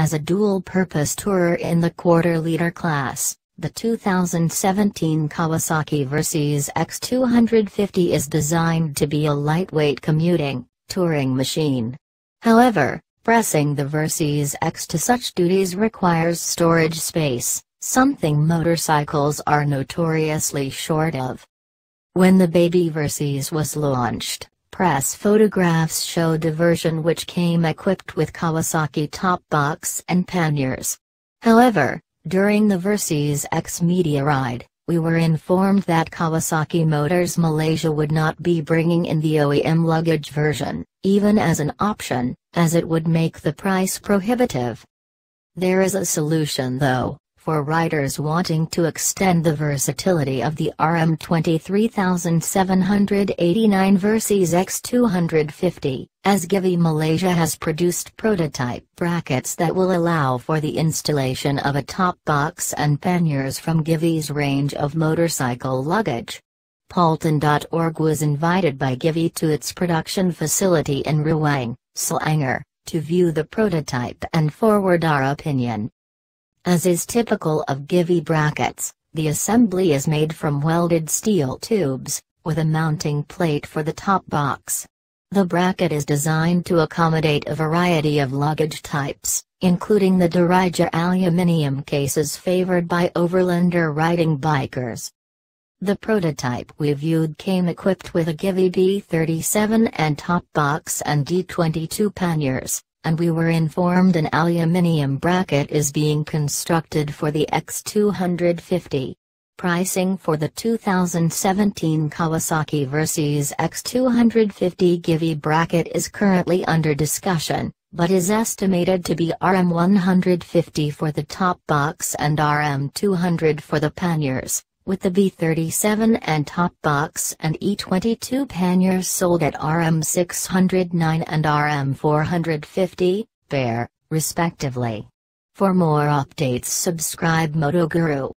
As a dual-purpose tourer in the quarter-liter class, the 2017 Kawasaki Versys X250 is designed to be a lightweight commuting, touring machine. However, pressing the Versys X to such duties requires storage space, something motorcycles are notoriously short of. When the baby Versys was launched, press photographs showed a version which came equipped with Kawasaki top box and panniers. However, during the Versys X media ride, we were informed that Kawasaki Motors Malaysia would not be bringing in the OEM luggage version, even as an option, as it would make the price prohibitive. There is a solution though, for riders wanting to extend the versatility of the RM23789 Versys X250, as Givi Malaysia has produced prototype brackets that will allow for the installation of a top box and panniers from Givi's range of motorcycle luggage. Paultan.org was invited by Givi to its production facility in Rawang, Selangor, to view the prototype and forward our opinion. As is typical of Givi brackets, the assembly is made from welded steel tubes, with a mounting plate for the top box. The bracket is designed to accommodate a variety of luggage types, including the Dirija aluminium cases favored by overlander riding bikers. The prototype we viewed came equipped with a Givi B37N top box and D22 panniers, and we were informed an aluminium bracket is being constructed for the X250. Pricing for the 2017 Kawasaki Versys X250 Givi bracket is currently under discussion, but is estimated to be RM150 for the top box and RM200 for the panniers with the B37N top box and E22 panniers sold at RM609 and RM450, bare, respectively. For more updates subscribe Moto Guru.